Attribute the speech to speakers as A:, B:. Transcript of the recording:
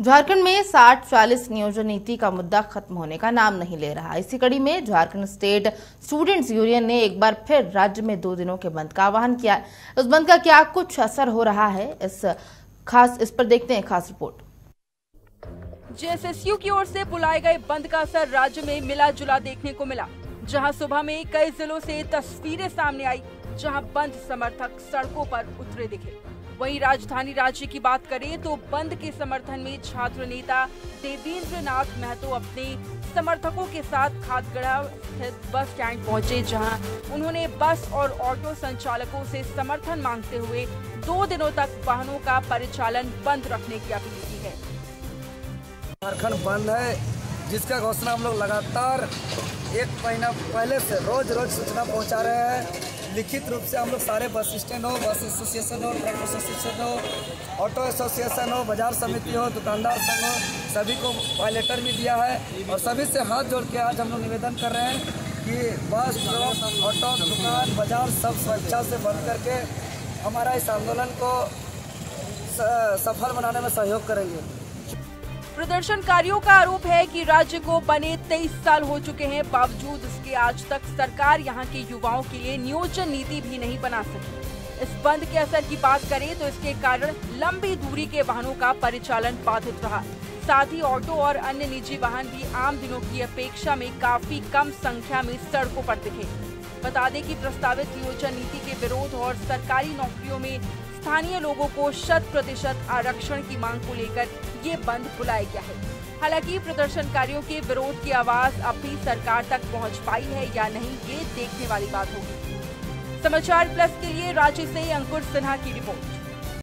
A: झारखंड में 60-40 नियोजन नीति का मुद्दा खत्म होने का नाम नहीं ले रहा। इसी कड़ी में झारखंड स्टेट स्टूडेंट्स यूनियन ने एक बार फिर राज्य में दो दिनों के बंद का आह्वान किया। उस बंद का क्या कुछ असर हो रहा है? इस खास, इस पर देखते हैं खास रिपोर्ट।
B: जेएसएसयू की ओर से बुलाए गए बंद का असर राज्य में मिला जुला देखने को मिला, जहाँ सुबह में कई जिलों से तस्वीरें सामने आई। जहाँ बंद समर्थक सड़कों पर उतरे दिखे। वहीं राजधानी राज्य की बात करें तो बंद के समर्थन में छात्र नेता देवेंद्र नाथ महतो अपने समर्थकों के साथ खादगढ़ा स्थित बस स्टैंड पहुँचे, जहाँ उन्होंने बस और ऑटो संचालकों से समर्थन मांगते हुए दो दिनों तक वाहनों का परिचालन बंद रखने की अपील की है।
C: झारखंड बंद है। जिसका घोषणा हम लोग लगातार एक महीना पहले से रोज रोज सूचना पहुँचा रहे हैं। लिखित रूप से हम लोग सारे बस स्टैंड हो, बस एसोसिएशन हो, ट्रक एसोसिएशन हो, ऑटो एसोसिएशन हो, बाज़ार समिति हो, दुकानदार संघ हो, सभी को लेटर भी दिया है और सभी से हाथ जोड़ के आज हम लोग निवेदन कर रहे हैं कि बस, ट्रक, ऑटो, दुकान, बाज़ार सब स्वेच्छा से बंद करके हमारा इस आंदोलन को सफल बनाने में सहयोग करेंगे।
B: प्रदर्शनकारियों का आरोप है कि राज्य को बने तेईस साल हो चुके हैं, बावजूद इसके आज तक सरकार यहाँ के युवाओं के लिए नियोजन नीति भी नहीं बना सकी। इस बंद के असर की बात करें तो इसके कारण लंबी दूरी के वाहनों का परिचालन बाधित रहा। साथ ही ऑटो और अन्य निजी वाहन भी आम दिनों की अपेक्षा में काफ़ी कम संख्या में सड़कों पर दिखे। बता दें कि प्रस्तावित नियोजन नीति के विरोध और सरकारी नौकरियों में स्थानीय लोगों को शत प्रतिशत आरक्षण की मांग को लेकर ये बंद बुलाया गया है। हालाँकि प्रदर्शनकारियों के विरोध की आवाज़ अब भी सरकार तक पहुँच पाई है या नहीं, ये देखने वाली बात होगी। समाचार प्लस के लिए रांची से अंकुर सिन्हा की रिपोर्ट।